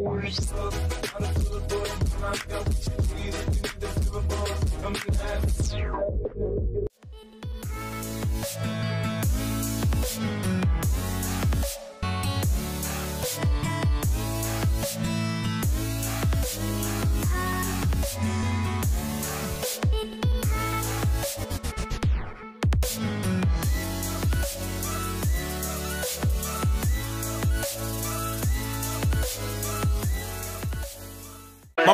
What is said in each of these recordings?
I'm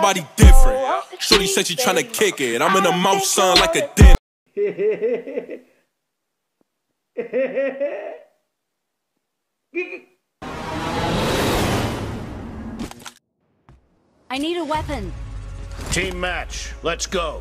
body different. Shorty said she tryna kick it. I'm in the mouth, son, like a den. I need a weapon. Team match, let's go.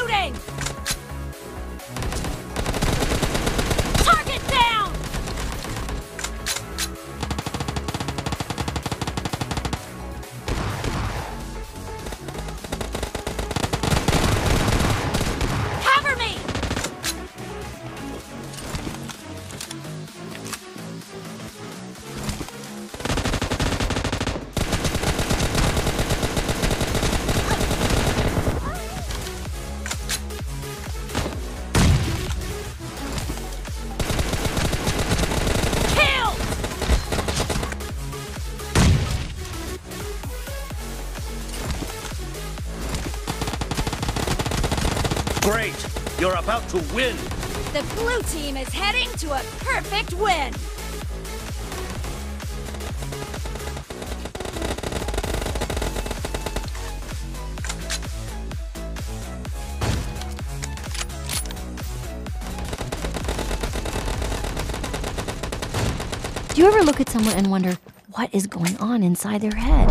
Reloading! Great, you're about to win. The blue team is heading to a perfect win! Do you ever look at someone and wonder what is going on inside their head?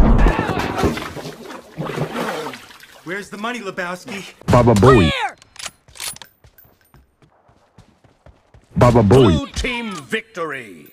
Where's the money, Lebowski? Baba Booey. Clear! Baba Booey. Blue team victory.